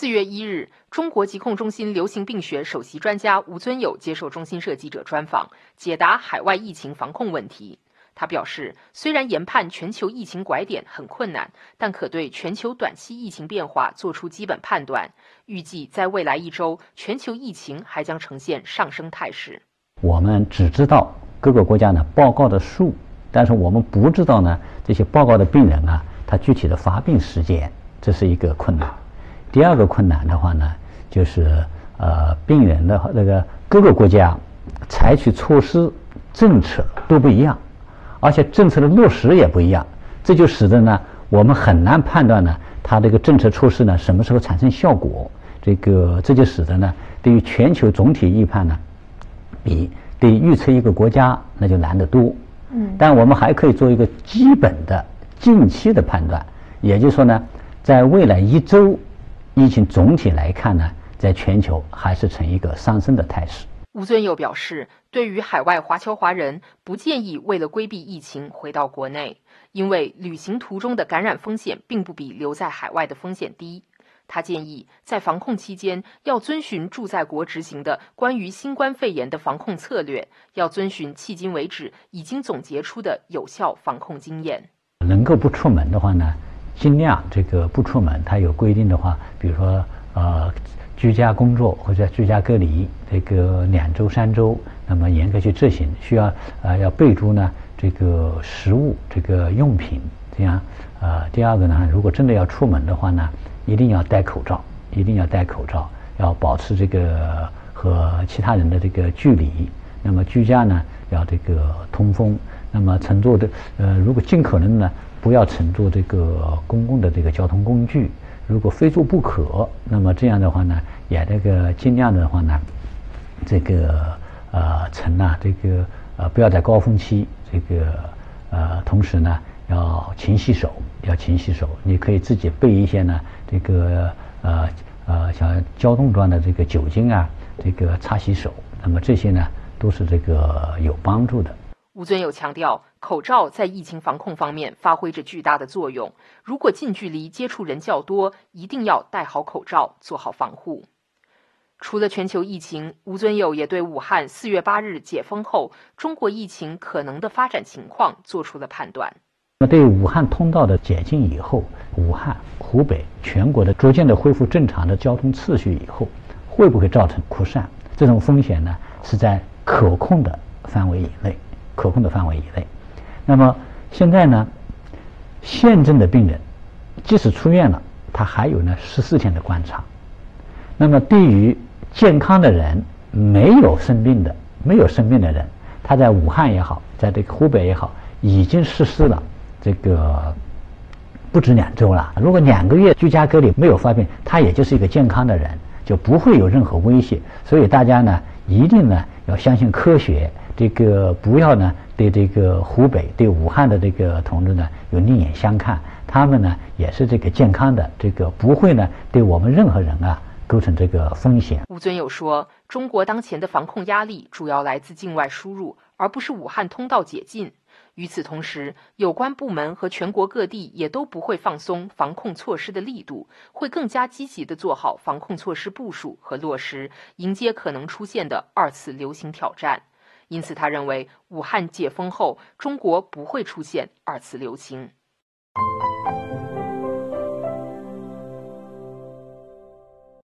四月一日，中国疾控中心流行病学首席专家吴尊友接受中新社记者专访，解答海外疫情防控问题。他表示，虽然研判全球疫情拐点很困难，但可对全球短期疫情变化做出基本判断。预计在未来一周，全球疫情还将呈现上升态势。我们只知道各个国家呢报告的数，但是我们不知道呢这些报告的病人啊，他具体的发病时间，这是一个困难。第二个困难的话呢，就是呃病人的那个各个国家采取措施政策都不一样。而且政策的落实也不一样，这就使得呢，我们很难判断呢，它这个政策措施呢什么时候产生效果。这个这就使得呢，对于全球总体预判呢，比对预测一个国家那就难得多。嗯。但我们还可以做一个基本的近期的判断，也就是说呢，在未来一周，疫情总体来看呢，在全球还是呈一个上升的态势。吴尊友表示，对于海外华侨华人，不建议为了规避疫情回到国内，因为旅行途中的感染风险并不比留在海外的风险低。他建议，在防控期间要遵循住在国执行的关于新冠肺炎的防控策略，要遵循迄今为止已经总结出的有效防控经验。能够不出门的话呢，尽量这个不出门。他有规定的话，比如说呃。居家工作或者居家隔离，这个两周三周，那么严格去执行，需要呃要备注呢这个食物这个用品，这样呃第二个呢，如果真的要出门的话呢，一定要戴口罩，一定要戴口罩，要保持这个和其他人的这个距离。那么居家呢要这个通风，那么乘坐的呃如果尽可能呢不要乘坐这个公共的这个交通工具。如果非做不可，那么这样的话呢，也这个尽量的话呢，这个呃乘啊，这个呃不要在高峰期，这个呃同时呢要勤洗手，要勤洗手。你可以自己备一些呢，这个呃呃像胶冻状的这个酒精啊，这个擦洗手。那么这些呢都是这个有帮助的。吴尊友强调，口罩在疫情防控方面发挥着巨大的作用。如果近距离接触人较多，一定要戴好口罩，做好防护。除了全球疫情，吴尊友也对武汉四月八日解封后中国疫情可能的发展情况做出了判断。那对武汉通道的解禁以后，武汉、湖北全国的逐渐的恢复正常的交通秩序以后，会不会造成扩散？这种风险呢，是在可控的范围以内。可控的范围以内，那么现在呢，现症的病人即使出院了，他还有呢十四天的观察。那么对于健康的人，没有生病的，没有生病的人，他在武汉也好，在这个湖北也好，已经实施了这个不止两周了。如果两个月居家隔离没有发病，他也就是一个健康的人，就不会有任何威胁。所以大家呢，一定呢要相信科学。这个不要呢，对这个湖北、对武汉的这个同志呢有另眼相看，他们呢也是这个健康的，这个不会呢对我们任何人啊构成这个风险。吴尊友说，中国当前的防控压力主要来自境外输入，而不是武汉通道解禁。与此同时，有关部门和全国各地也都不会放松防控措施的力度，会更加积极地做好防控措施部署和落实，迎接可能出现的二次流行挑战。因此，他认为武汉解封后，中国不会出现二次流行。